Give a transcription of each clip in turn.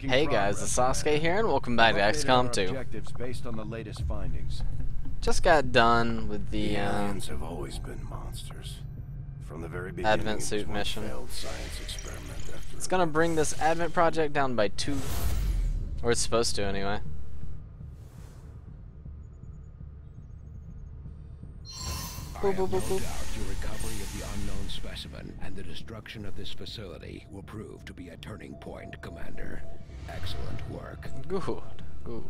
Making Hey guys, it's Asusake here, and welcome back to Updated our XCOM 2. Objectives based on the latest findings. Just got done with the, The uh, aliens have always been monsters. From the very beginning, Advent suit mission. science experiment after it's gonna bring this Advent project down by two. Or it's supposed to, anyway. I Boop, have no boop, boop. doubt your recovery of the unknown specimen and the destruction of this facility will prove to be a turning point, Commander. Excellent work. Good, good.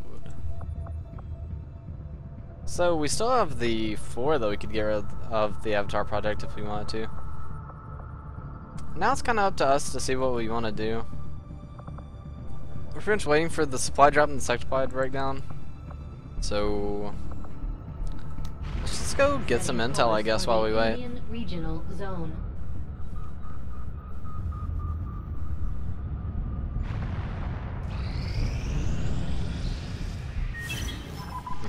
So, we still have the four that we could get rid of the Avatar project if we wanted to. Now it's kind of up to us to see what we want to do. We're pretty much waiting for the supply drop and the sex supply breakdown. So, let's just go get some intel, I guess, while we wait. Regional Zone.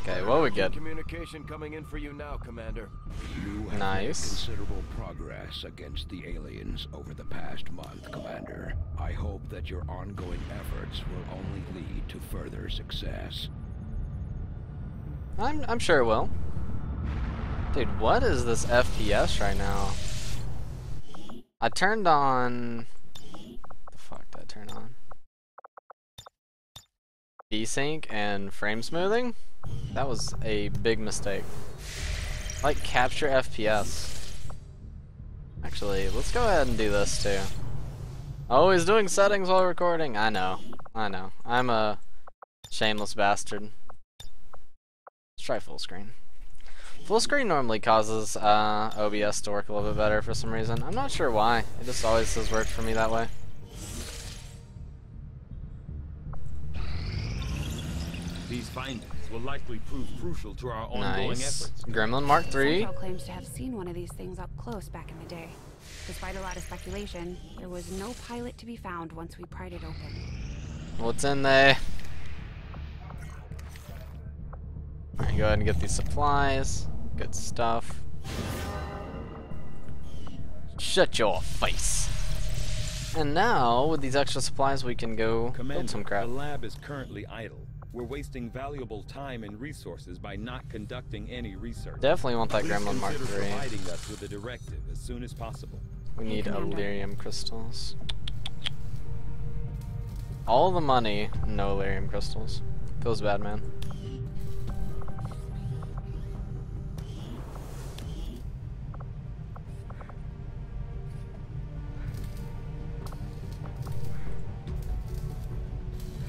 Okay, what we get? Communication coming in for you now, Commander. You have Nice. made considerable progress against the aliens over the past month, Commander. I hope that your ongoing efforts will only lead to further success. I'm I'm sure it will. Dude, what is this FPS right now? I turned on the fuck did I turn on? Desync and frame smoothing? That was a big mistake. Like capture FPS. Actually, let's go ahead and do this too. Always doing settings while recording. I know. I know. I'm a shameless bastard. Let's try full screen. Full screen normally causes uh, OBS to work a little bit better for some reason. I'm not sure why. It just always has worked for me that way. These findings will likely prove crucial to our ongoing Nice. efforts. Gremlin Mark III. Central claims to have seen one of these things up close back in the day. Despite a lot of speculation, there was no pilot to be found once we pried it open. What's in there? Alright, go ahead and get these supplies. Good stuff. Shut your face. And now, with these extra supplies, we can go build some crap. the lab is currently idle. We're wasting valuable time and resources by not conducting any research. Definitely want that Please Gremlin Mark consider III. providing us with a directive as soon as possible. We need Commander. Elerium crystals. All the money, no Elerium crystals. Feels bad, man.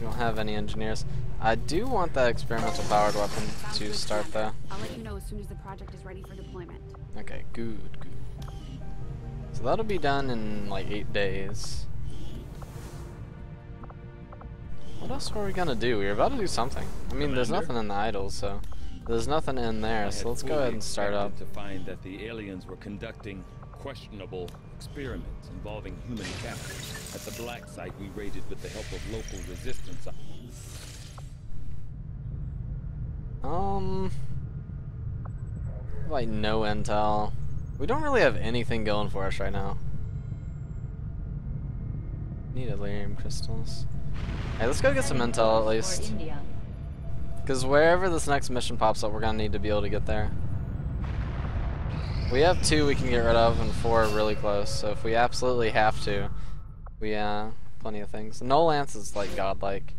We don't have any engineers. I do want that experimental powered weapon to start though. I'll let you know as soon as the project is ready for deployment. Okay, good, good. So that'll be done in like eight days. What else were we gonna do? We were about to do something. I mean, there's nothing in the idols, so there's nothing in there. So let's go ahead and start up. to find that the aliens were conducting questionable experiments involving human captives. At the black site, we raided with the help of local resistance. Um, like no intel. We don't really have anything going for us right now. Need Elerium crystals. Hey, let's go get some intel at least. Because wherever this next mission pops up, we're gonna need to be able to get there. We have two we can get rid of, and four really close. So if we absolutely have to, we uh, plenty of things. Null Lance is like godlike.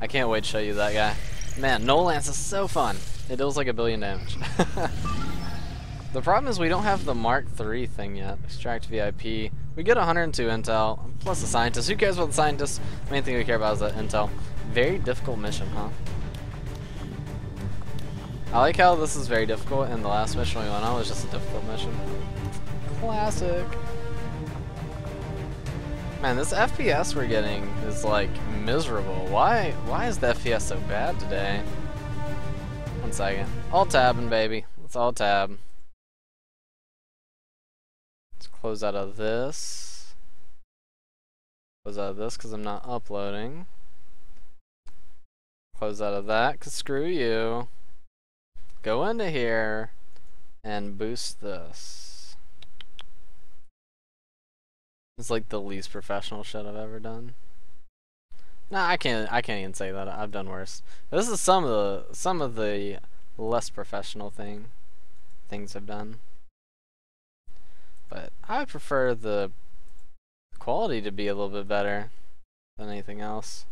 I can't wait to show you that guy. Man, Null Lance is so fun. It deals like a billion damage. the problem is we don't have the Mark III thing yet. Extract VIP. We get 102 intel, plus the scientist. Who cares about the scientist? Main thing we care about is that intel. Very difficult mission, huh? I like how this is very difficult, and the last mission we went on was just a difficult mission. Classic. Man, this FPS we're getting is like miserable. Why? Why is the FPS so bad today? One second. All tabbing, baby. Let's all tab. Let's close out of this. Close out of this because I'm not uploading. Close out of that because screw you go into here and boost this. It's like the least professional shit I've ever done. No, I can't. I can't even say that. I've done worse. This is some of the some of the less professional thing things I've done. But I prefer the quality to be a little bit better than anything else.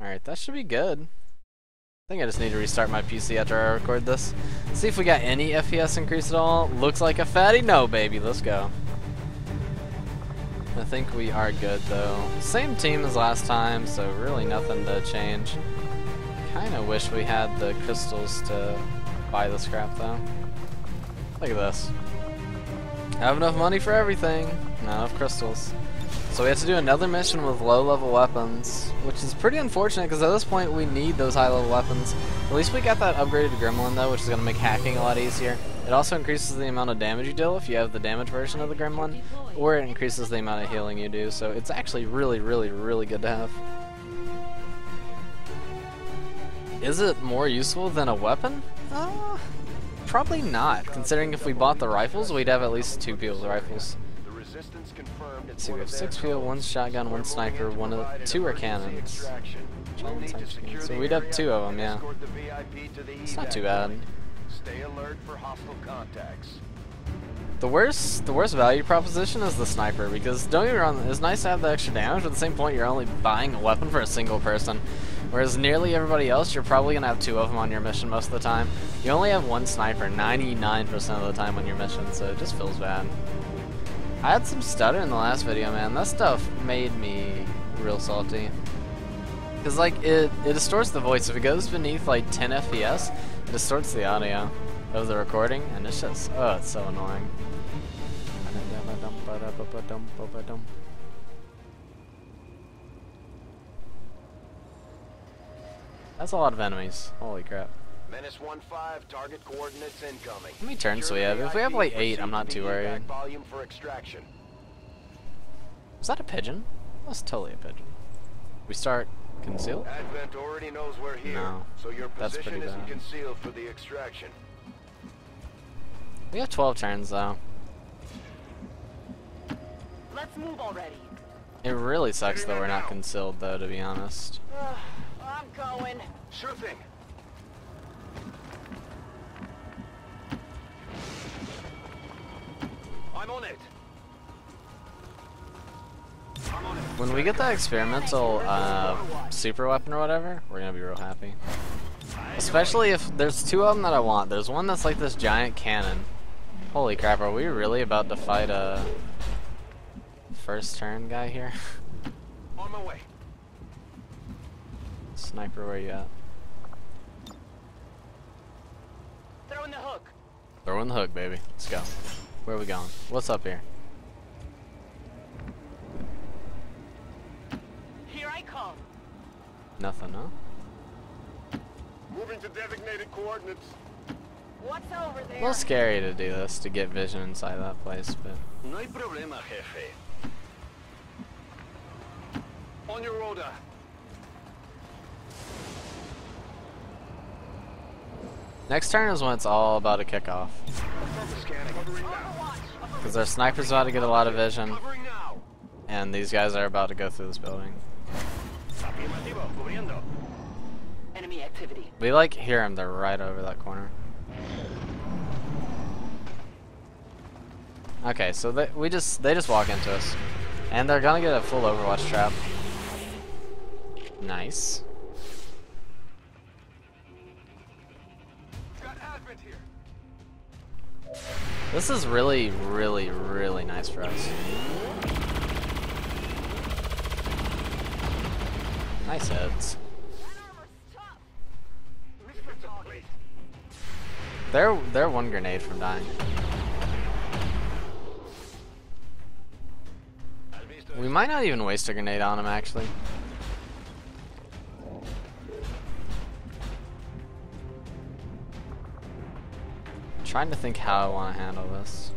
Alright, that should be good. I think I just need to restart my PC after I record this. See if we got any FPS increase at all. Looks like a fatty no, baby. Let's go. I think we are good, though. Same team as last time, so really nothing to change. Kinda wish we had the crystals to buy the scrap, though. Look at this. Have enough money for everything. Not enough crystals. So we have to do another mission with low-level weapons, which is pretty unfortunate because at this point we need those high-level weapons. At least we got that upgraded Gremlin though, which is going to make hacking a lot easier. It also increases the amount of damage you deal if you have the damage version of the Gremlin, or it increases the amount of healing you do, so it's actually really, really, really good to have. Is it more useful than a weapon? Uh, probably not, considering if we bought the rifles, we'd have at least two people's rifles. Let's see, we have six people, one shotgun, one sniper, one of two are cannons. So we'd have two of them, yeah. It's not too bad. Stay alert for hostile contacts. The worst, the worst value proposition is the sniper because don't get me wrong, it's nice to have the extra damage, but at the same point you're only buying a weapon for a single person. Whereas nearly everybody else, you're probably gonna have two of them on your mission most of the time. You only have one sniper 99% of the time on your mission, so it just feels bad. I had some stutter in the last video, man. That stuff made me real salty. Cause like it, it distorts the voice. If it goes beneath like 10 FPS, it distorts the audio of the recording, and it's just, oh, it's so annoying. That's a lot of enemies. Holy crap. Menace 1-5, target coordinates incoming. How many turns do we have? If we have like 8, I'm not too worried. Volume for extraction. Is that a pigeon? That's totally a pigeon. We start concealed? Advent already knows we're here, no, so your that's position pretty isn't bad. concealed for the extraction. We have 12 turns though. Let's move already. It really sucks that we're not concealed though, to be honest. I'm going. Sure thing. I'm on it. I'm on it. When we get that experimental uh, super weapon or whatever, we're gonna be real happy. Especially if there's two of them that I want. There's one that's like this giant cannon. Holy crap, are we really about to fight a first turn guy here? On my way. Sniper, where you at? Throw in the hook. Throw in the hook, baby. Let's go. Where are we going? What's up here? Here I come. Nothing, huh? Moving to designated coordinates. What's over there? A little scary to do this, to get vision inside that place, but... No hay problema, jefe. On your order. Next turn is when it's all about a kick off. Scanning. Covering now. Because our sniper's about to get a lot of vision, and these guys are about to go through this building. Enemy activity. We like hear them, they're right over that corner. Okay, so they, we just they just walk into us. And they're gonna get a full overwatch trap. Nice. This is really, really, really nice for us. Nice heads. They're they're one grenade from dying. We might not even waste a grenade on him actually. Trying to think how I want to handle this.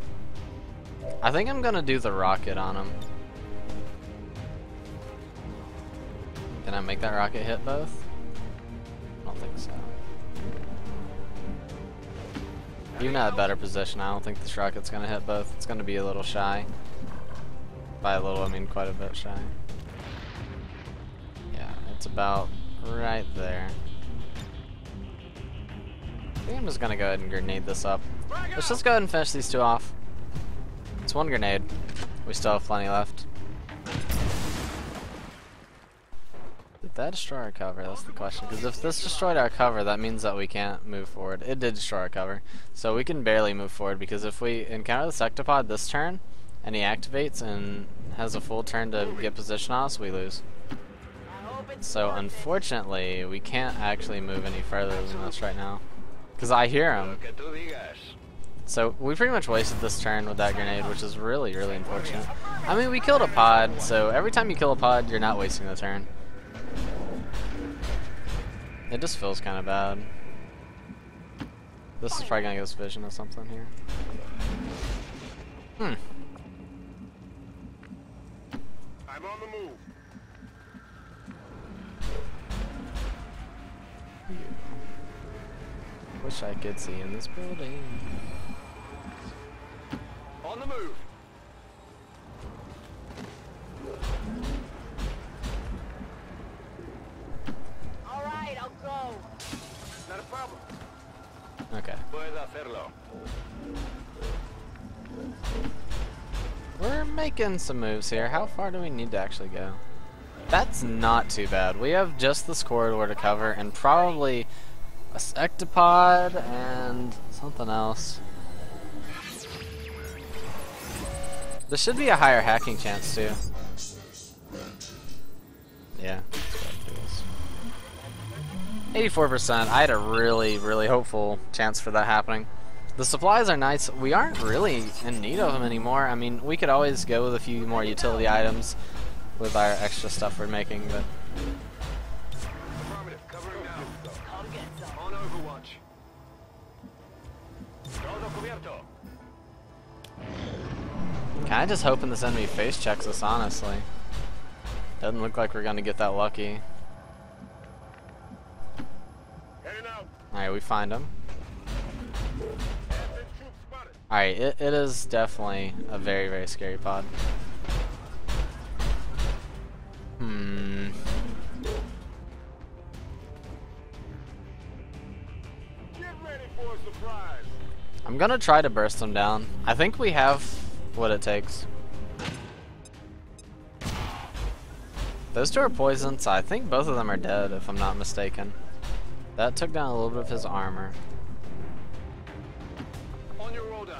I think I'm gonna do the rocket on him. Can I make that rocket hit both? I don't think so. Even at a better position, I don't think this rocket's gonna hit both. It's gonna be a little shy. By a little, I mean quite a bit shy. Yeah, it's about right there. I I'm just gonna go ahead and grenade this up. Let's just go ahead and finish these two off. It's one grenade. We still have plenty left. Did that destroy our cover? That's the question. Because if this destroyed our cover, that means that we can't move forward. It did destroy our cover. So we can barely move forward because if we encounter the sectopod this turn, and he activates and has a full turn to get position on us, we lose. So unfortunately, we can't actually move any further than this right now. Because I hear him. So we pretty much wasted this turn with that grenade, which is really, really unfortunate. I mean, we killed a pod, so every time you kill a pod, you're not wasting the turn. It just feels kind of bad. This is probably gonna give us vision or something here. Hmm. I'm on the move. Wish I could see in this building. On the move. All right, I'll go. Not a problem. Okay. Puedo hacerlo. We're making some moves here. How far do we need to actually go? That's not too bad. We have just this corridor to cover and probably a sectopod and something else. There should be a higher hacking chance too. Yeah. 84%. I had a really, really hopeful chance for that happening. The supplies are nice. We aren't really in need of them anymore. I mean, we could always go with a few more utility items with our extra stuff we're making, but kinda just hoping this enemy face checks us, honestly. Doesn't look like we're gonna get that lucky. Alright, we find him. Alright, it, it is definitely a very, very scary pod. Hmm. I'm gonna try to burst them down. I think we have what it takes. Those two are poisoned, so I think both of them are dead, if I'm not mistaken. That took down a little bit of his armor. On your order.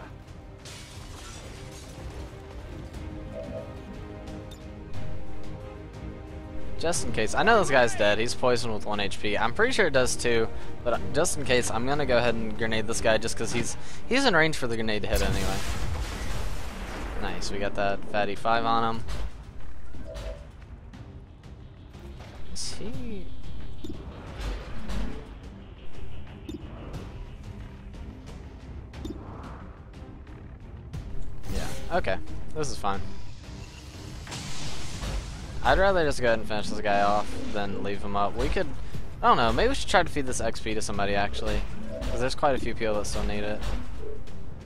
Just in case. I know this guy's dead. He's poisoned with 1 HP. I'm pretty sure it does too, but uh, just in case, I'm gonna go ahead and grenade this guy just because he's he's in range for the grenade to hit anyway. Nice, we got that fatty 5 on him. Is he... Yeah, okay. This is fine. I'd rather just go ahead and finish this guy off than leave him up. We could, I don't know, maybe we should try to feed this XP to somebody actually. Because there's quite a few people that still need it.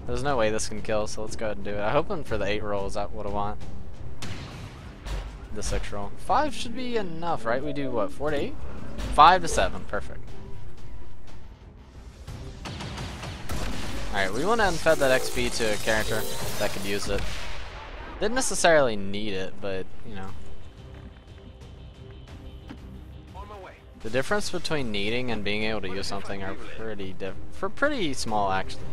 There's no way this can kill, so let's go ahead and do it. I'm hoping for the 8 roll, is that what I want? The 6 roll. 5 should be enough, right? We do what, 4 to 8? 5 to 7, perfect. Alright, we went ahead and fed that XP to a character that could use it. Didn't necessarily need it, but, you know. On my way. The difference between needing and being able to use something are pretty diff for pretty small actually.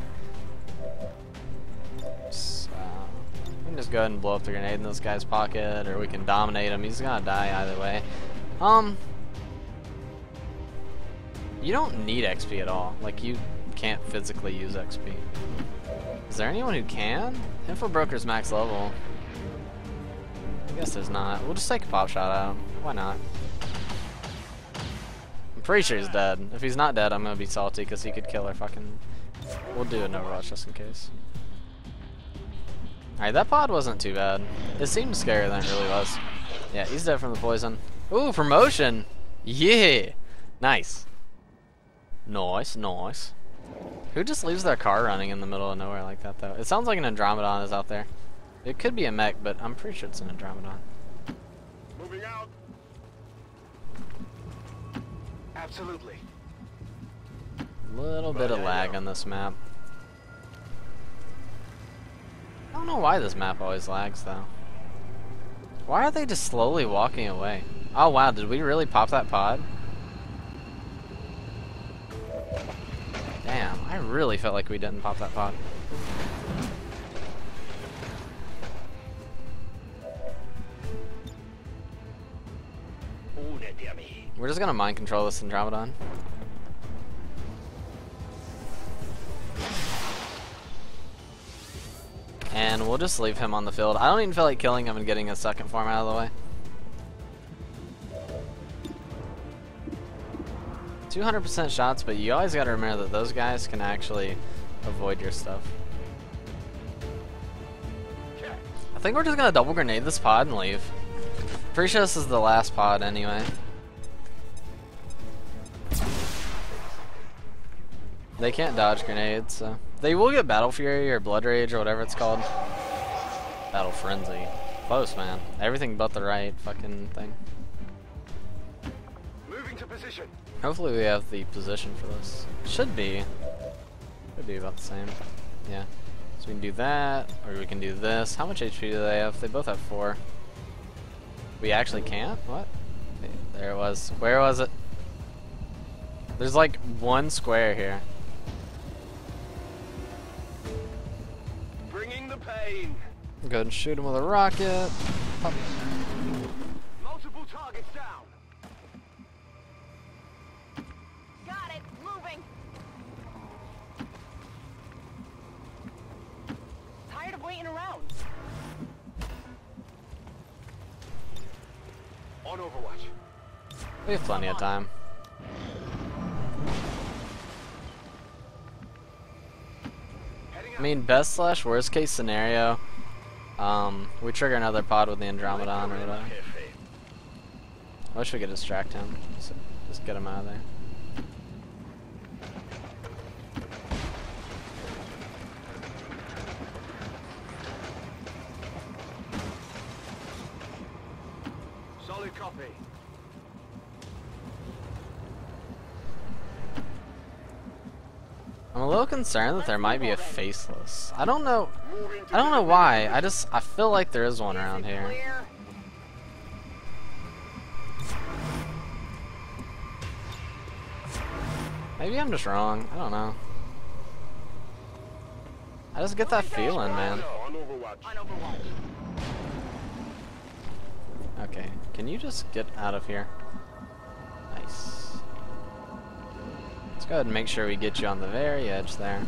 Go ahead and blow up the grenade in this guy's pocket, or we can dominate him. He's gonna die either way. Um, you don't need XP at all. Like you can't physically use XP. Is there anyone who can? Info Broker's max level. I guess there's not. We'll just take a pop shot at him. Why not? I'm pretty sure he's dead. If he's not dead, I'm gonna be salty because he could kill our fucking. We'll do an overwatch just in case. Alright, that pod wasn't too bad. It seemed scarier than it really was. Yeah, he's dead from the poison. Ooh, promotion! Yeah! Nice. Nice, nice. Who just leaves their car running in the middle of nowhere like that, though? It sounds like an Andromedon is out there. It could be a mech, but I'm pretty sure it's an Andromedon. Moving out. Absolutely. Little bit of lag on this map. I don't know why this map always lags though. Why are they just slowly walking away? Oh wow, did we really pop that pod? Damn, I really felt like we didn't pop that pod. We're just gonna mind control this Andromedon. And we'll just leave him on the field. I don't even feel like killing him and getting a second form out of the way. 200% shots, but you always gotta remember that those guys can actually avoid your stuff. I think we're just gonna double grenade this pod and leave. Pretty sure this is the last pod anyway. They can't dodge grenades, so. They will get Battle Fury or Blood Rage or whatever it's called. Battle Frenzy. Close, man. Everything but the right fucking thing. Moving to position. Hopefully we have the position for this. Should be. Should be about the same. Yeah. So we can do that, or we can do this. How much HP do they have? They both have four. We actually can't? What? There it was. Where was it? There's like one square here. Pain. Go ahead and shoot him with a rocket. Pop. Multiple targets down. Got it. Moving. Tired of waiting around. On Overwatch. We have plenty of time. I mean, best slash worst case scenario, um, we trigger another pod with the Andromedon or whatever. I wish we could distract him. Just, just get him out of there. Solid copy. I'm a little concerned that there might be a faceless. I don't know. I don't know why. I just I feel like there is one around here. Maybe I'm just wrong. I don't know. I just get that feeling, man. Okay, can you just get out of here? Go ahead and make sure we get you on the very edge there.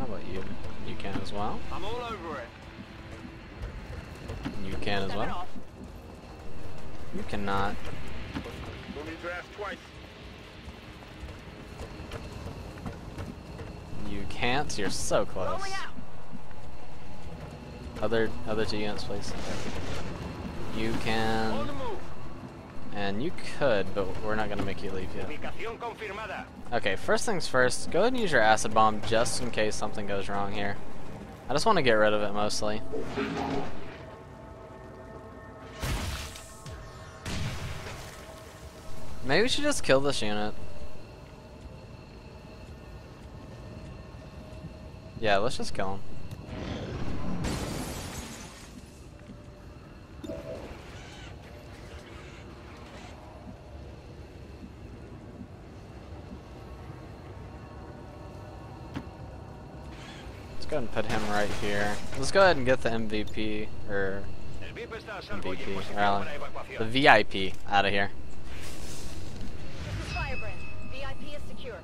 How about you? You can as well. I'm all over it. You can as well. You cannot. No need to ask twice. You can't. You're so close. Other other two units, please. You can. And you could, but we're not gonna make you leave yet. Okay, first things first, go ahead and use your acid bomb just in case something goes wrong here. I just want to get rid of it mostly. Maybe we should just kill this unit. Yeah, let's just kill him. Right here. Let's go ahead and get the MVP, or MVP, para the. VIP out of here. VIP is secure.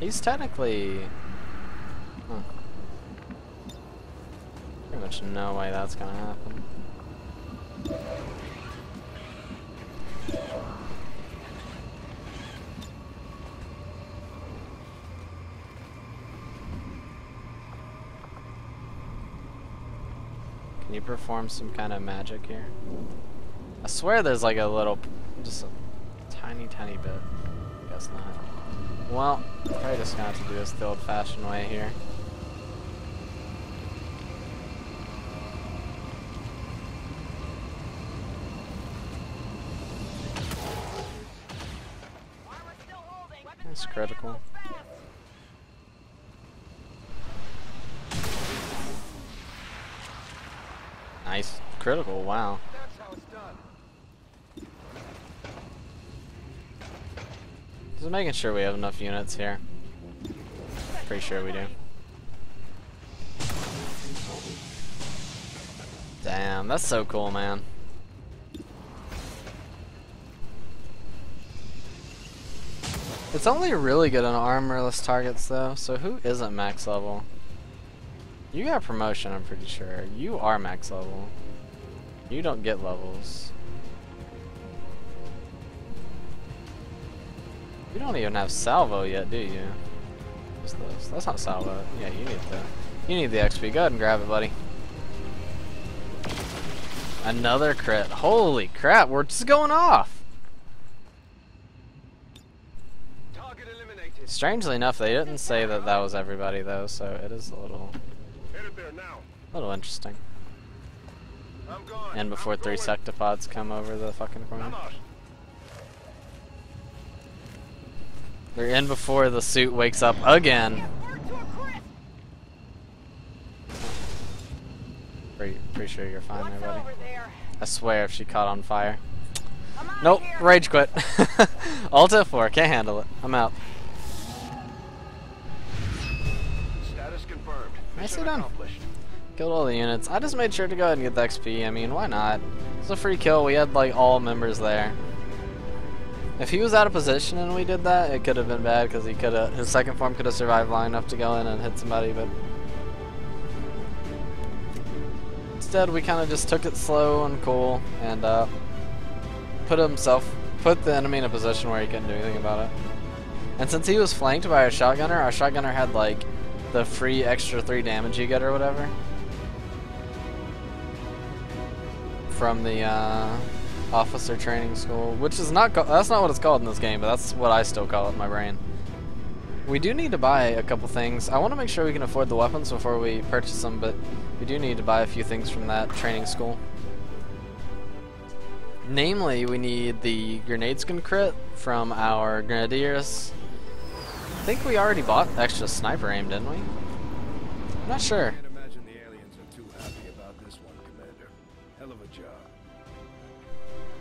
He's technically... Huh. Pretty much no way that's gonna happen. Perform some kind of magic here? I swear there's like a little, just a tiny, tiny bit. Guess not. Well, probably just gonna have to do this the old-fashioned way here. That's critical. Nice. Critical, wow. Just making sure we have enough units here. Pretty sure we do. Damn, that's so cool, man. It's only really good on armorless targets, though, so who isn't max level? You got promotion, I'm pretty sure. You are max level. You don't get levels. You don't even have salvo yet, do you? What's this? That's not salvo. Yeah, you need the you need the XP. Go ahead and grab it, buddy. Another crit. Holy crap, we're just going off. Strangely enough, they didn't say that that was everybody though, so it is a little, little interesting. And before three sectopods come over the fucking corner. They're in before the suit wakes up again. Pretty, pretty sure you're fine there, buddy. I swear if she caught on fire. Nope, rage quit. Alt F4, can't handle it. I'm out. Status confirmed. Nicely done. accomplished. Killed all the units. I just made sure to go ahead and get the XP. I mean, why not? It's a free kill. We had like all members there. If he was out of position and we did that, it could have been bad because he could have his second form could have survived long enough to go in and hit somebody, but instead we kind of just took it slow and cool and uh, put himself put the enemy in a position where he couldn't do anything about it. And since he was flanked by a shotgunner, our shotgunner had like the free extra three damage you get or whatever from the uh, officer training school, which is not that's not what it's called in this game, but that's what I still call it in my brain. We do need to buy a couple things. I want to make sure we can afford the weapons before we purchase them, but we do need to buy a few things from that training school. Namely, we need the grenade skin crit from our grenadiers. I think we already bought extra sniper aim, didn't we? I'm not sure.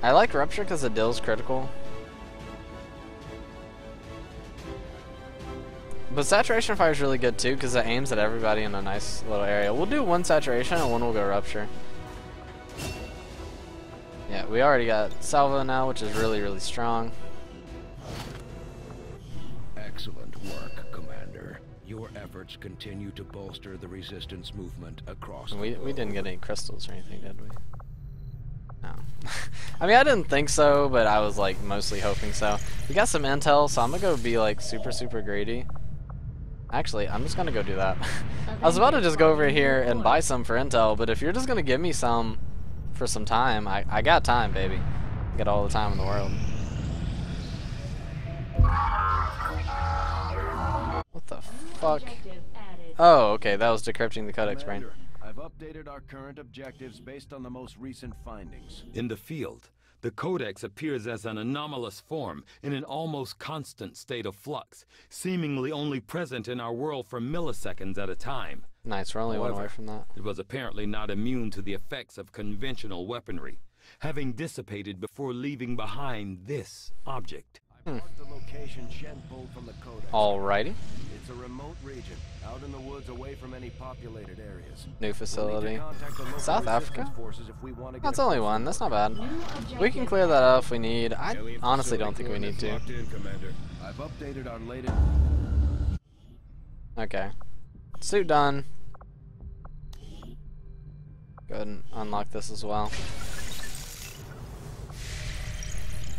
I like Rupture because it deals critical. But Saturation Fire is really good too because it aims at everybody in a nice little area. We'll do one Saturation and one will go Rupture. Yeah, we already got Salvo now, which is really, really strong. Excellent work, Commander. Your efforts continue to bolster the resistance movement across the we, we didn't get any crystals or anything, did we? No. I mean, I didn't think so, but I was like mostly hoping so. We got some intel, so I'm gonna go be like super, super greedy. Actually, I'm just gonna go do that. I was about to just go over here and buy some for intel, but if you're just gonna give me some for some time, I, I got time, baby. I got all the time in the world. What the fuck? Oh, okay, that was decrypting the codex brain. Commander, I've updated our current objectives based on the most recent findings. In the field, the Codex appears as an anomalous form in an almost constant state of flux, seemingly only present in our world for milliseconds at a time. Nice, we're only one away from that. It was apparently not immune to the effects of conventional weaponry, having dissipated before leaving behind this object. I marked the location Shen pulled from the Codex. Alrighty. It's a remote region, out in the woods away from any populated areas. New We'll facility. contact the local South Africa? If we want to That's only one. That's not bad. We can clear that up if we need. I honestly don't think we need to. Commander. I've updated our latest. Okay. Suit done. Go ahead and unlock this as well.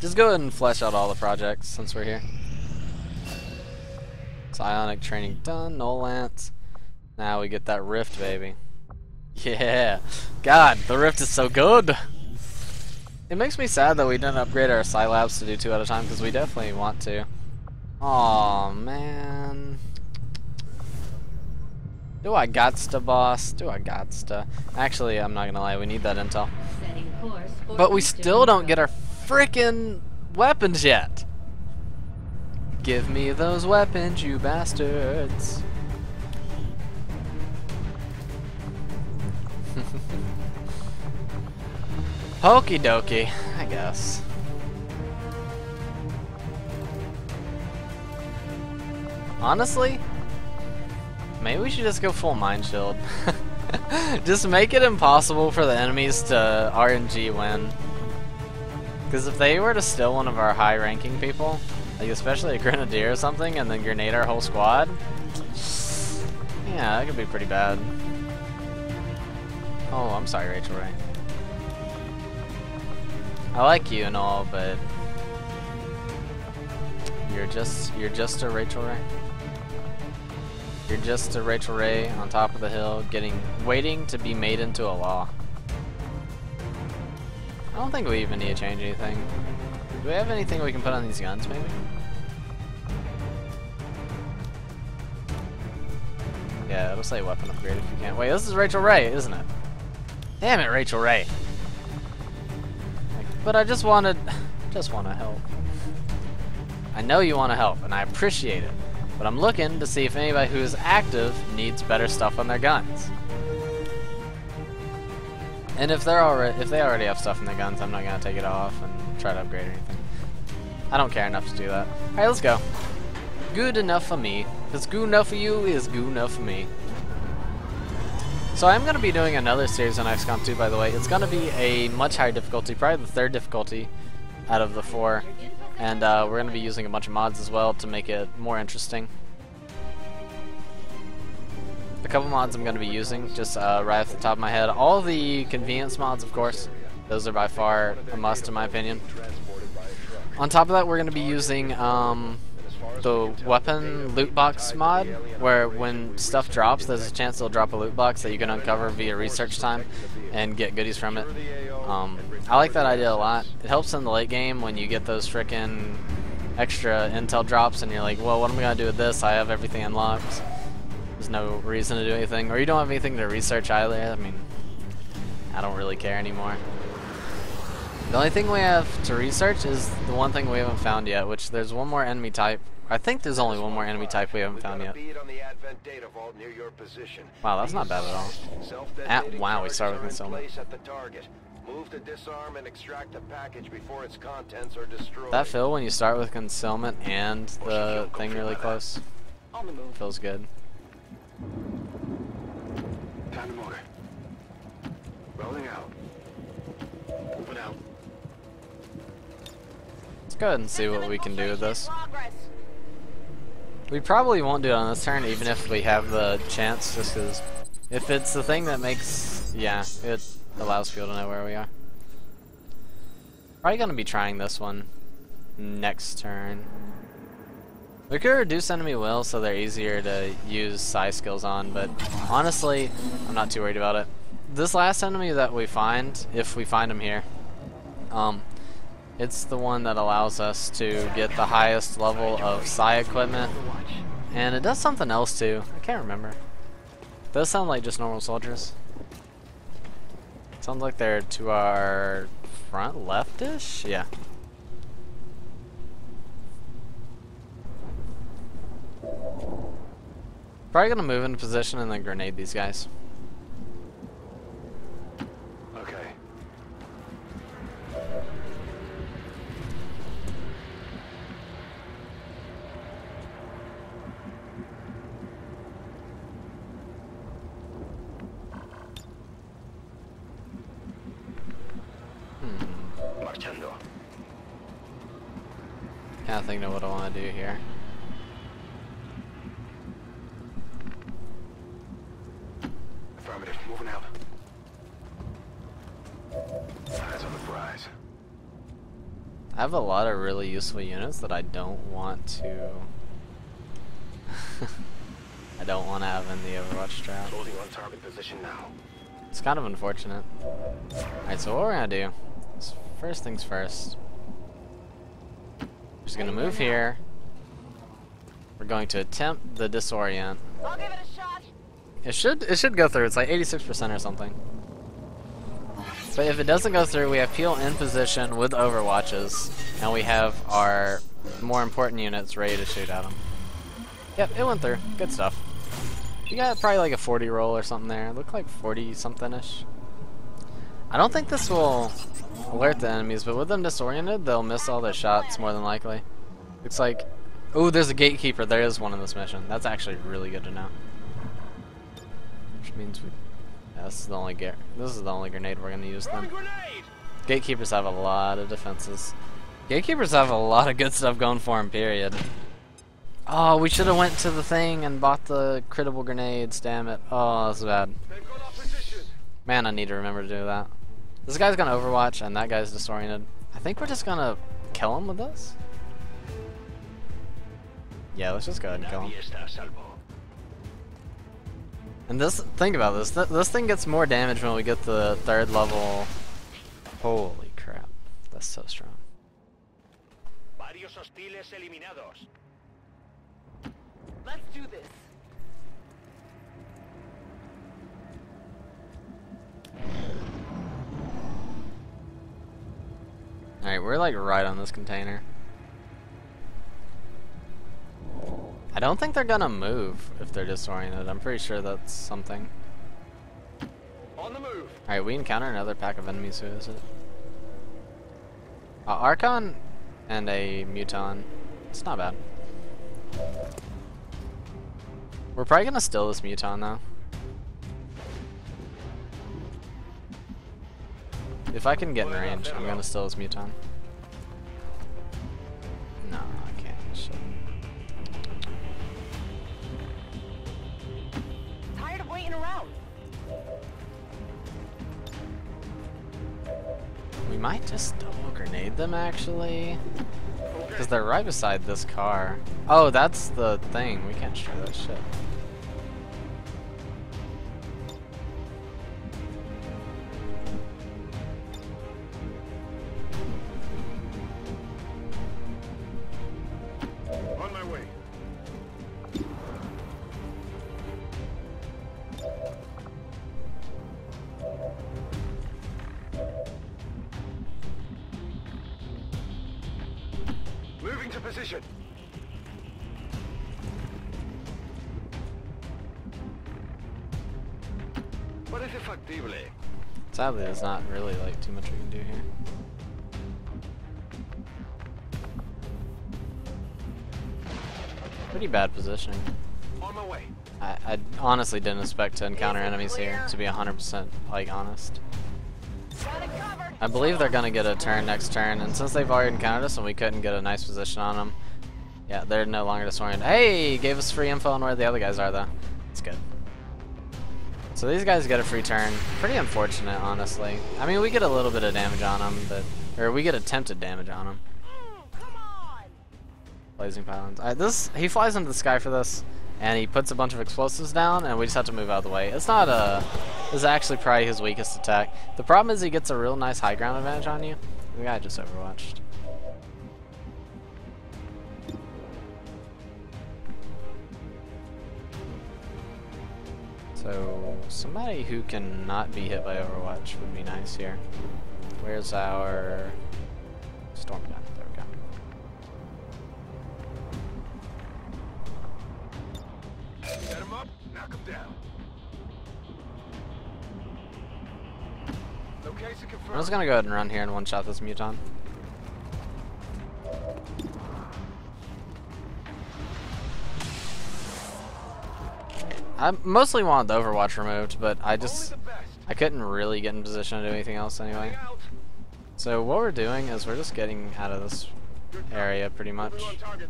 Just go ahead and flesh out all the projects since we're here. Psionic training done. Null Lance. Now we get that rift, baby. Yeah. God, the rift is so good. It makes me sad that we didn't upgrade our Psi Labs to do two at a time because we definitely want to. Oh man. Do I gots to boss? Do I gots to? Actually, I'm not gonna lie, we need that intel. Setting course for But we still don't get our freaking weapons yet. Give me those weapons, you bastards. Hokey dokey, I guess. Honestly, maybe we should just go full mind shield. just make it impossible for the enemies to RNG win. Because if they were to steal one of our high ranking people, like especially a grenadier or something, and then grenade our whole squad, yeah, that could be pretty bad. Oh, I'm sorry, Rachel Ray. I like you and all, but you're just you're just a Rachel Ray. You're just a Rachel Ray on top of the hill, getting waiting to be made into a law. I don't think we even need to change anything. Do we have anything we can put on these guns, maybe? Yeah, it'll say weapon upgrade if you can't. Wait, this is Rachel Ray, isn't it? Damn it, Rachel Ray. Like, but I just wanted, just want to help. I know you want to help, and I appreciate it. But I'm looking to see if anybody who is active needs better stuff on their guns. And if they're already, if they already have stuff in their guns, I'm not gonna take it off and try to upgrade anything. I don't care enough to do that. All right, let's go. Good enough for me. If it's good enough for you, is good enough for me. So I'm gonna be doing another series on XCOM 2, by the way. It's gonna be a much higher difficulty, probably the third difficulty out of the four. And uh, we're going to be using a bunch of mods as well to make it more interesting. A couple mods I'm going to be using, just uh, right off the top of my head. All the convenience mods, of course. Those are by far a must in my opinion. On top of that, we're going to be using um, the weapon loot box mod, where when stuff drops, there's a chance they'll drop a loot box that you can uncover via research time and get goodies from it. Um, I like that idea a lot. It helps in the late game when you get those frickin' extra intel drops and you're like, well, what am I gonna do with this? I have everything unlocked. There's no reason to do anything. Or you don't have anything to research either. I mean, I don't really care anymore. The only thing we have to research is the one thing we haven't found yet, which there's one more enemy type. I think there's only one more enemy type we haven't found yet. Wow, that's not bad at all. At- wow, we start with concealment. Move to disarm and extract the package before its contents are destroyed. That feel when you start with concealment and the thing really close On the move. feels good. Time to motor. Rolling out. Let's go ahead and see what we can do with this. We probably won't do it on this turn, even if we have the chance, just because if it's the thing that makes, yeah, it allows people to know where we are. Probably gonna be trying this one next turn. We could reduce enemy will so they're easier to use psi skills on, but honestly, I'm not too worried about it. This last enemy that we find, if we find him here, um, it's the one that allows us to get the highest level of psi equipment, and it does something else too. I can't remember. Does sound like just normal soldiers. Sounds like they're to our front leftish? Yeah. Probably gonna move into position and then grenade these guys. Okay. Hmm. Marchando. Can't think of what I want to do here. Affirmative. Moving out. Eyes on the prize. I have a lot of really useful units that I don't want to. I don't want to have in the Overwatch trap. Closing on target position now. It's kind of unfortunate. Alright, so what we're gonna do is first things first. Just gonna move here. We're going to attempt the disorient. I'll give it a shot. It should it should go through. It's like 86% or something. But if it doesn't go through, we have Peel in position with overwatches, and we have our more important units ready to shoot at them. Yep, it went through. Good stuff. You got probably like a 40 roll or something there. It looked like 40 something-ish. I don't think this will alert the enemies, but with them disoriented, they'll miss all their shots more than likely. Looks like... Oh, there's a gatekeeper. There is one in this mission. That's actually really good to know. Which means we... Yeah, this is the only ga this is the only grenade we're gonna use then. Gatekeepers have a lot of defenses. Gatekeepers have a lot of good stuff going for them, period. Oh, we should have went to the thing and bought the critical grenades, damn it. Oh, that's bad. Man, I need to remember to do that. This guy's gonna overwatch and that guy's disoriented. I think we're just gonna kill him with this. Yeah, let's just go ahead and kill him. And this, think about this. Th this thing gets more damage when we get the third level. Holy crap, that's so strong. Let's do this. All right, we're like right on this container. I don't think they're gonna move if they're disoriented. I'm pretty sure that's something. On the move. Alright, we encounter another pack of enemies. Who is it? Uh, Archon and a Muton. It's not bad. We're probably gonna steal this Muton though. If I can get in range, I'm gonna steal this Muton. No, I can't. Shit. Tired of waiting around. We might just double grenade them actually. Because they're right beside this car. Oh, that's the thing. We can't destroy that shit. Sadly, there's not really like too much we can do here. Pretty bad positioning. On my way. I, I honestly didn't expect to encounter enemies here, to be 100% like honest. Got it covered. I believe they're gonna get a turn next turn, and since they've already encountered us and we couldn't get a nice position on them, yeah, they're no longer disoriented. Hey, gave us free info on where the other guys are though. So these guys get a free turn. Pretty unfortunate, honestly. I mean, we get a little bit of damage on them, but or we get attempted damage on them. Blazing Pinions. Alright, this he flies into the sky for this, and he puts a bunch of explosives down, and we just have to move out of the way. It's not a. This is actually probably his weakest attack. The problem is he gets a real nice high ground advantage on you. The guy just overwatched. So somebody who can not be hit by Overwatch would be nice here. Where's our storm gun? There we go. Set him up, knock him down. Location I'm just gonna go ahead and run here and one shot this Muton. I mostly wanted the Overwatch removed, but I just Only the best. I couldn't really get in position to do anything else anyway. So what we're doing is we're just getting out of this area pretty much. We're on target.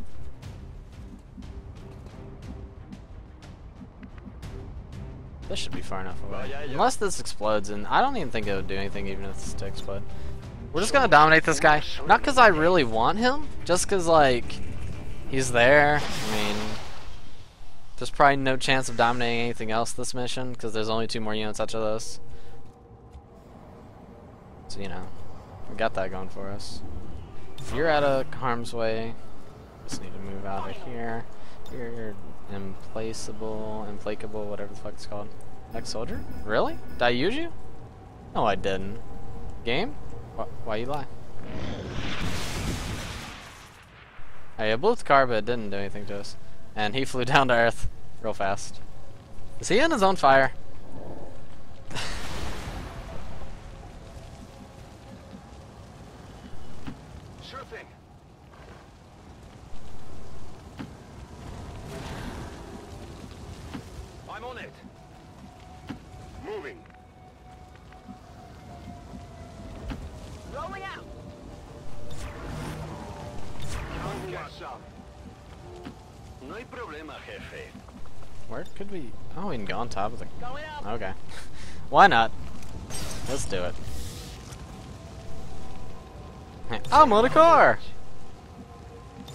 This should be far enough away. Unless this explodes, and I don't even think it would do anything even if this to explode. We're just gonna dominate this guy. Not because I really want him, just because, like, he's there. I mean, there's probably no chance of dominating anything else this mission, because there's only two more units after this. So, you know, We got that going for us. You're out of harm's way. Just need to move out of here. You're implaceable, implacable, whatever the fuck it's called. Next soldier? Really? Did I use you? No, I didn't. Game? Wh why you lie? I blew the car, but it didn't do anything to us. And he flew down to Earth real fast. Is he in his own fire? Could we? Oh, we can go on top of the. Okay. Why not? Let's do it. I'm on a car!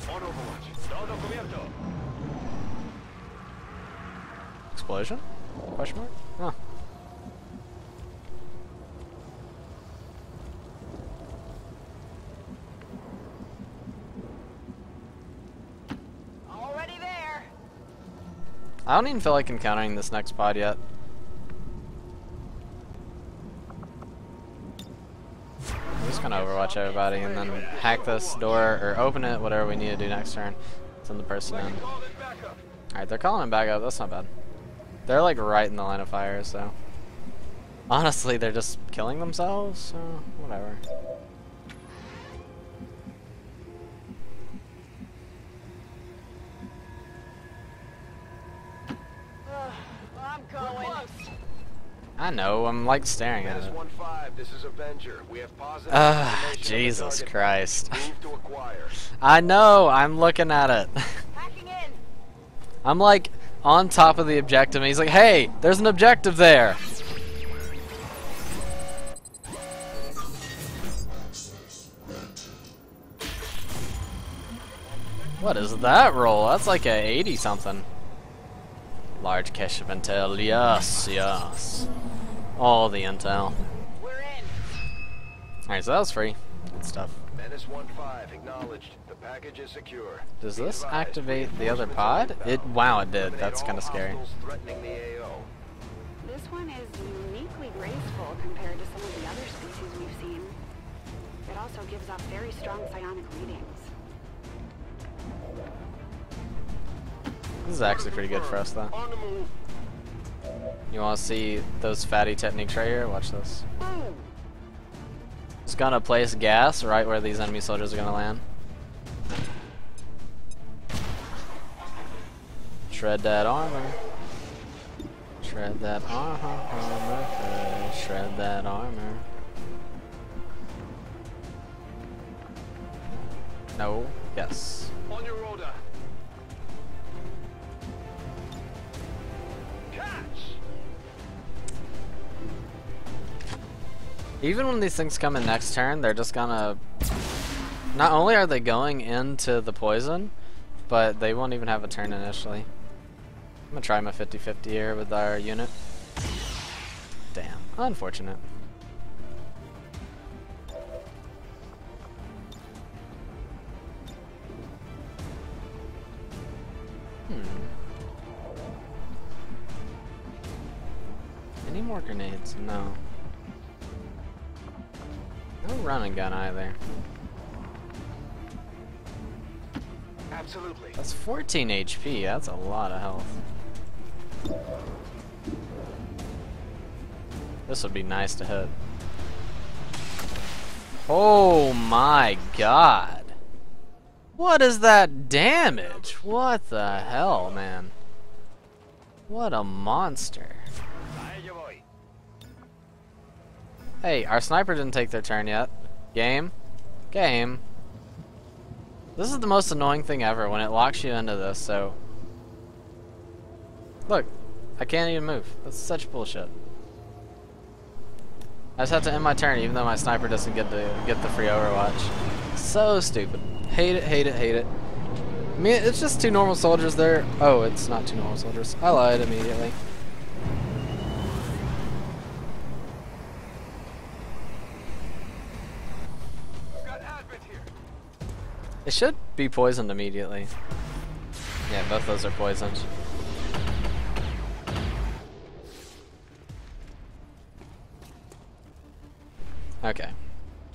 On Overwatch. Todo cubierto. Explosion? Question mark? Huh. Already there. I don't even feel like encountering this next pod yet. I'm just gonna overwatch everybody and then hack this door or open it, whatever we need to do next turn. Send the person in. Alright, they're calling him back up. That's not bad. They're like right in the line of fire, so. Honestly, they're just killing themselves, so whatever. I'm going. I know, I'm like staring at Menace it. this is Avenger. We have positive Ah, information Jesus. Christ. Move to acquire. I know, I'm looking at it. I'm like on top of the objective, and he's like, hey, there's an objective there. What is that roll? That's like a 80 something. Large cache of intel. Yes, yes. All the intel. We're in. Alright, so that was free. Good stuff. Menace 1-5, acknowledged. The package is secure. Does this activate the other pod? It wow, it did. That's kind of scary. hostiles threatening the AO. This one is uniquely graceful compared to some of the other species we've seen. It also gives off very strong psionic readings. This is actually pretty good for us, though. You want to see those fatty techniques right here? Watch this. It's gonna place gas right where these enemy soldiers are gonna land. Shred that armor. Shred that armor. armor. Shred that armor. No. Yes. On your order. Even when these things come in next turn, they're just gonna... Not only are they going into the poison, but they won't even have a turn initially. I'm gonna try my 50-50 here with our unit. Damn. Unfortunate. Hmm. Any more grenades? No. No running gun either. Absolutely. That's 14 HP. That's a lot of health. This would be nice to hit. Oh my god. What is that damage? What the hell, man? What a monster. Hey, our sniper didn't take their turn yet. Game? Game. This is the most annoying thing ever when it locks you into this, so... Look, I can't even move. That's such bullshit. I just have to end my turn even though my sniper doesn't get to get the free overwatch. So stupid. Hate it, hate it, hate it. I mean, it's just two normal soldiers there. Oh, it's not two normal soldiers. I lied immediately. It should be poisoned immediately. Yeah, both those are poisoned. Okay.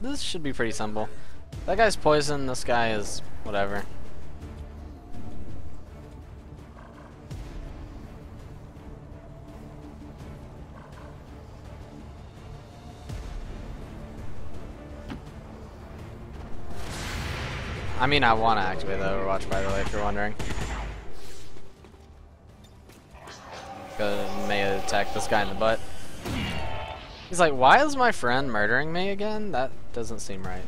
This should be pretty simple. That guy's poisoned, this guy is whatever. I mean, I want to activate the Overwatch, by the way, if you're wondering. Go may attack this guy in the butt. He's like, why is my friend murdering me again? That doesn't seem right.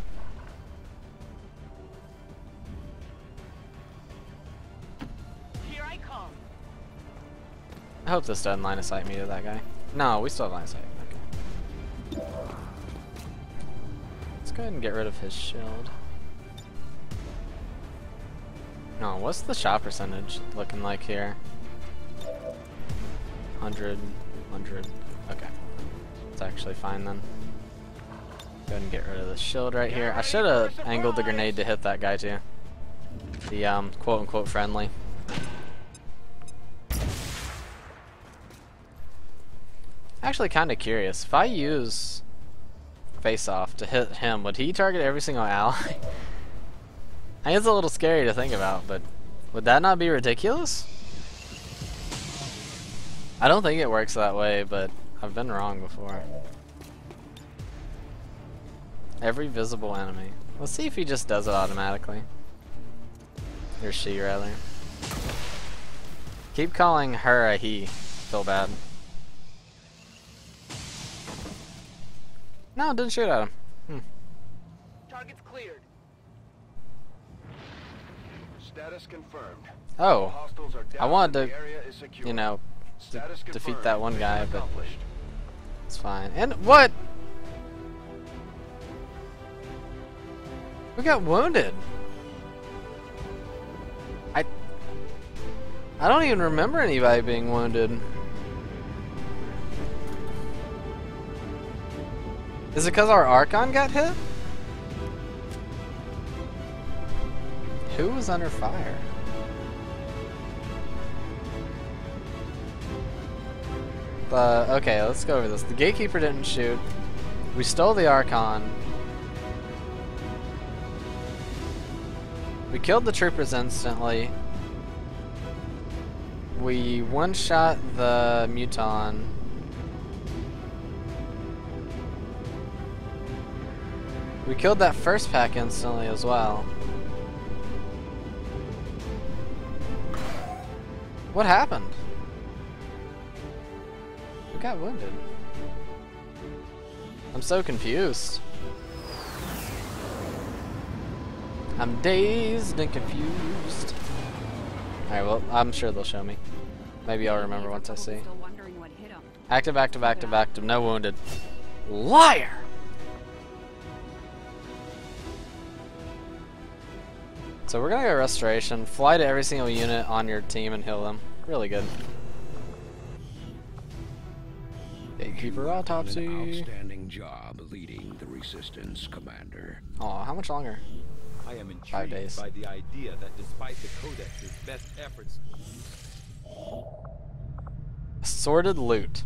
Here I come. I hope this doesn't line of sight me to that guy. No, we still have line of sight. Okay. Let's go ahead and get rid of his shield. No, what's the shot percentage looking like here? 100, 100. Okay. It's actually fine then. Go ahead and get rid of the shield right here. I should have angled the grenade to hit that guy too. The um, quote unquote friendly. Actually kind of curious. If I use face off to hit him, would he target every single ally? I think it's a little scary to think about, but would that not be ridiculous? I don't think it works that way, but I've been wrong before. Every visible enemy. Let's see if he just does it automatically. Or she, rather. Keep calling her a he. Feel bad. No, didn't shoot at him. Confirmed. Oh, I wanted to, the area is secure. you know, defeat that one guy, but it's fine. And what? We got wounded. I I don't even remember anybody being wounded. Is it because our Archon got hit? Who was under fire? Uh, okay, let's go over this. The Gatekeeper didn't shoot. We stole the Archon. We killed the troopers instantly. We one-shot the Muton. We killed that first pack instantly as well. What happened? Who got wounded? I'm so confused. I'm dazed and confused. Alright, well, I'm sure they'll show me. Maybe I'll remember once I see. Still wondering what hit him. Active, active, active, active. No wounded. Liar! So we're gonna go restoration. Fly to every single unit on your team and heal them. Really good. Gatekeeper An autopsy. outstanding job leading the resistance, Commander. Oh, how much longer? I am Five days. by the idea that despite the Codex's best efforts, Assorted loot.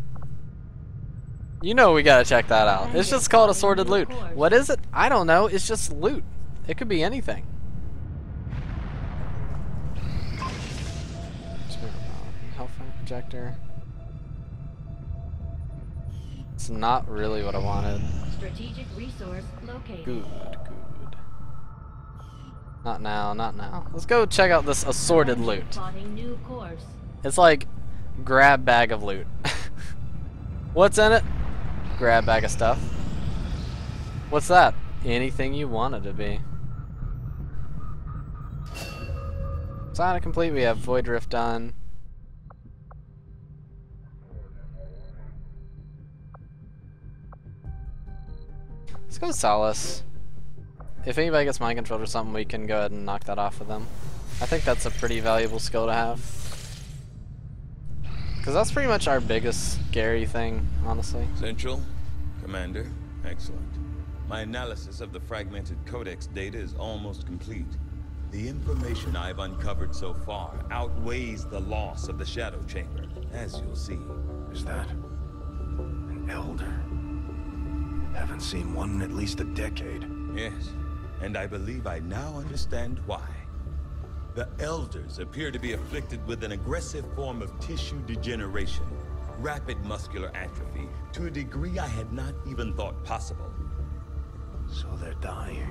You know we gotta check that out. It's just called assorted loot. What is it? I don't know. It's just loot. It could be anything. Projector. It's not really what I wanted. Strategic resource located. Good, good. Not now, not now. Let's go check out this assorted loot. Plotting new course. It's like grab bag of loot. What's in it? Grab bag of stuff. What's that? Anything you want it to be. Sign complete. We have Void Rift done. Go Solace. If anybody gets mind controlled or something, we can go ahead and knock that off of them. I think that's a pretty valuable skill to have. Because that's pretty much our biggest scary thing, honestly. Central, Commander, excellent. My analysis of the fragmented Codex data is almost complete. The information I've uncovered so far outweighs the loss of the Shadow Chamber, as you'll see. Is that an elder? Haven't seen one in at least a decade. Yes, and I believe I now understand why. The Elders appear to be afflicted with an aggressive form of tissue degeneration, rapid muscular atrophy, to a degree I had not even thought possible. So they're dying.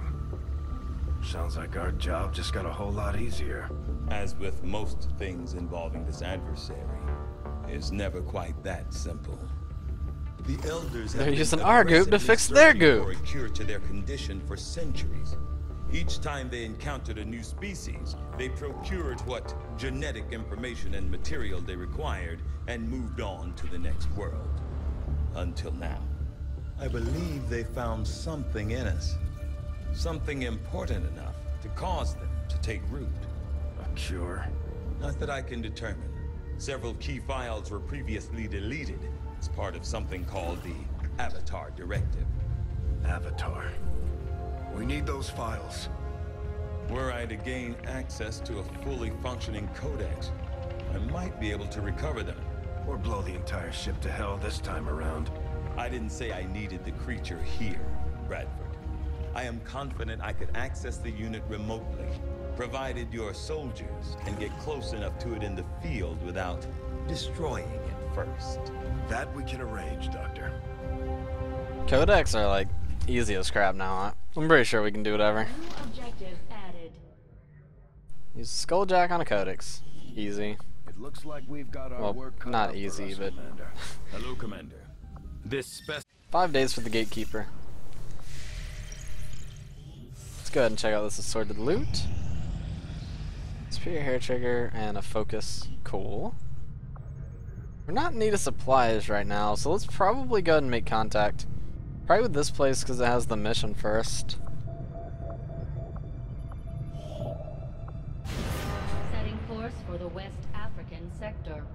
Sounds like our job just got a whole lot easier. As with most things involving this adversary, it's never quite that simple. The Elders They're using our goop to fix their goop. For a cure to their condition for centuries. Each time they encountered a new species, they procured what genetic information and material they required and moved on to the next world. Until now. I believe they found something in us. Something important enough to cause them to take root. A cure? Not that I can determine. Several key files were previously deleted as part of something called the Avatar Directive. Avatar. We need those files. Were I to gain access to a fully functioning codex, I might be able to recover them. Or blow the entire ship to hell this time around. I didn't say I needed the creature here, Bradford. I am confident I could access the unit remotely, provided your soldiers can get close enough to it in the field without destroying first. That we can arrange, Doctor. Codex are like easy as crap now. huh? I'm pretty sure we can do whatever. Objective added. Use Skulljack on a Codex. Easy. It looks like we've got our Well, work cut not easy, us, but- Commander. Hello, Commander. This spec. Five days for the Gatekeeper. Let's go ahead and check out this assorted loot. Superior hair trigger and a focus. Cool. We're not in need of supplies right now, so let's probably go ahead and make contact. Probably with this place because it has the mission first. Setting course for the West African sector.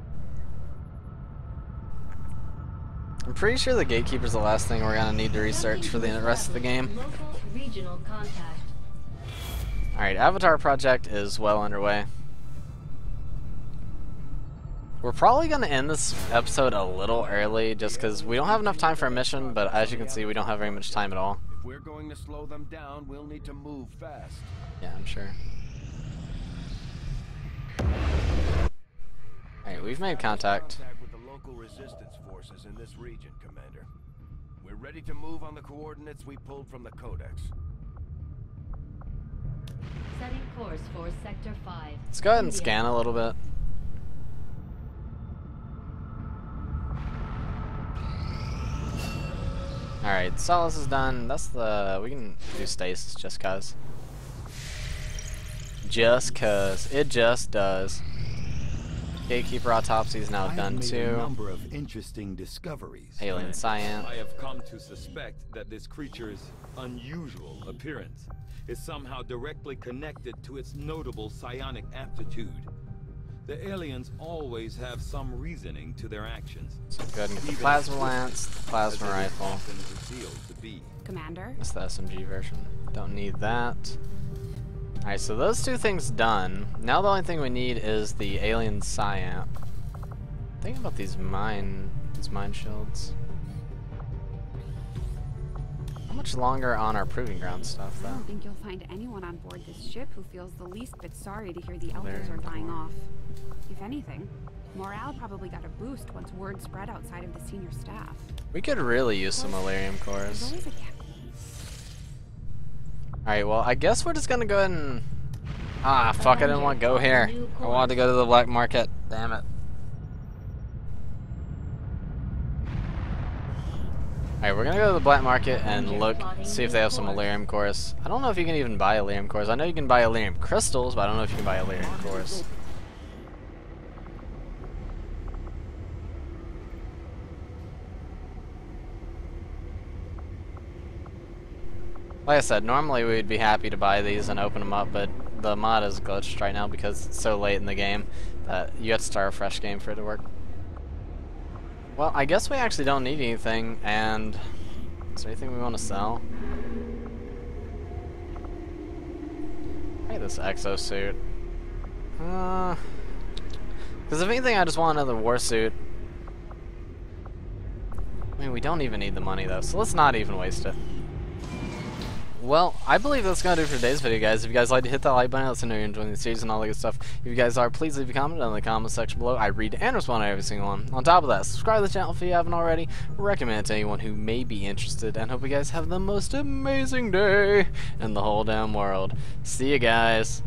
I'm pretty sure the Gatekeeper's the last thing we're gonna need to research for the rest of the game. Local regional contact. Alright, Avatar Project is well underway. We're probably going to end this episode a little early just because we don't have enough time for a mission, but as you can see, we don't have very much time at all. If we're going to slow them down, we'll need to move fast. Yeah, I'm sure. Alright, we've made contact. Contact with the local resistance forces in this region, Commander. We're ready to move on the coordinates we pulled from the Codex. Setting course for Sector 5. Let's go ahead and scan a little bit. Alright, Solace is done. That's the... we can do stasis just cuz. Just cuz. It just does. Gatekeeper autopsy is now I have done made a number of interesting discoveries. Alien science. I have come to suspect that this creature's unusual appearance is somehow directly connected to its notable psionic aptitude. The aliens always have some reasoning to their actions. So go ahead and get the plasma lance, the plasma it is rifle. to be. Commander? That's the SMG version. Don't need that. Alright, so those two things done. Now the only thing we need is the alien Psi Amp. Think about these mine these mine shields. Much longer on our proving ground stuff though? I don't think you'll find anyone on board this ship who feels the least bit sorry to hear the elders are dying off. If anything, morale probably got a boost once word spread outside of the senior staff. We could really use some Elerium cores. always a ca- Alright, well I guess we're just gonna go ahead and Ah fuck I didn't want to go here. I wanted to go to the black market. Damn it. Alright, we're gonna go to the black market and look, see if they have some Elerium cores. I don't know if you can even buy Elerium cores. I know you can buy Elerium crystals, but I don't know if you can buy Elerium cores. Like I said, normally we'd be happy to buy these and open them up, but the mod is glitched right now because it's so late in the game that you have to start a fresh game for it to work. Well, I guess we actually don't need anything, and is there anything we want to sell? Hey, this exosuit. Uh, because if anything, I just want another war suit. I mean, we don't even need the money though, so let's not even waste it. Well, I believe that's going to do for today's video, guys. If you guys like to hit that like button, let us know you're enjoying the series and all that good stuff. If you guys are, please leave a comment down in the comment section below. I read and respond to every single one. On top of that, subscribe to the channel if you haven't already. Recommend it to anyone who may be interested, and hope you guys have the most amazing day in the whole damn world. See you guys.